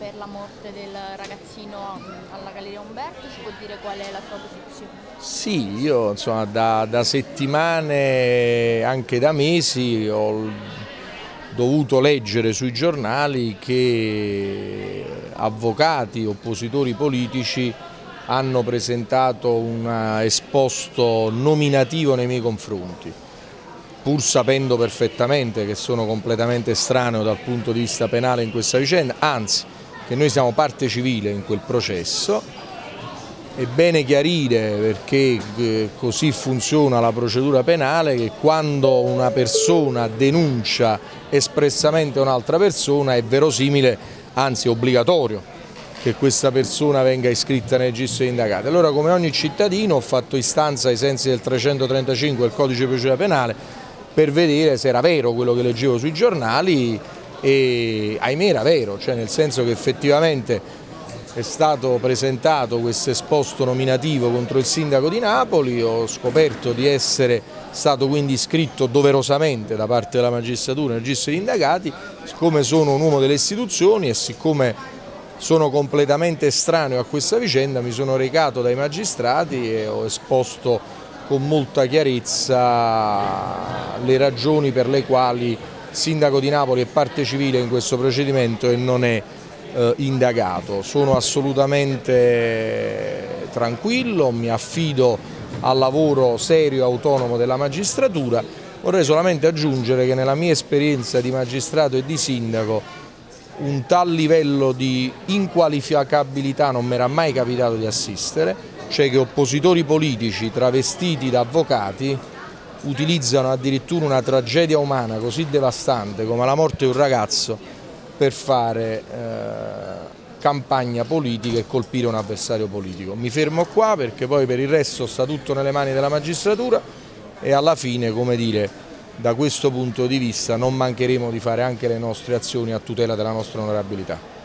per la morte del ragazzino alla Galleria Umberto, ci può dire qual è la sua posizione? Sì, io insomma da, da settimane, anche da mesi, ho dovuto leggere sui giornali che avvocati, oppositori politici hanno presentato un esposto nominativo nei miei confronti, pur sapendo perfettamente che sono completamente estraneo dal punto di vista penale in questa vicenda, anzi che noi siamo parte civile in quel processo, è bene chiarire perché eh, così funziona la procedura penale che quando una persona denuncia espressamente un'altra persona è verosimile, anzi obbligatorio che questa persona venga iscritta nel registro di indagati. Allora come ogni cittadino ho fatto istanza ai sensi del 335 del codice di procedura penale per vedere se era vero quello che leggevo sui giornali e ahimè era vero, cioè nel senso che effettivamente è stato presentato questo esposto nominativo contro il sindaco di Napoli, ho scoperto di essere stato quindi iscritto doverosamente da parte della magistratura nel registro di indagati, siccome sono un uomo delle istituzioni e siccome sono completamente estraneo a questa vicenda, mi sono recato dai magistrati e ho esposto con molta chiarezza le ragioni per le quali Sindaco di Napoli è parte civile in questo procedimento e non è eh, indagato. Sono assolutamente tranquillo, mi affido al lavoro serio e autonomo della magistratura. Vorrei solamente aggiungere che nella mia esperienza di magistrato e di sindaco un tal livello di inqualificabilità non mi era mai capitato di assistere, cioè che oppositori politici travestiti da avvocati utilizzano addirittura una tragedia umana così devastante come la morte di un ragazzo per fare eh, campagna politica e colpire un avversario politico. Mi fermo qua perché poi per il resto sta tutto nelle mani della magistratura e alla fine, come dire, da questo punto di vista non mancheremo di fare anche le nostre azioni a tutela della nostra onorabilità.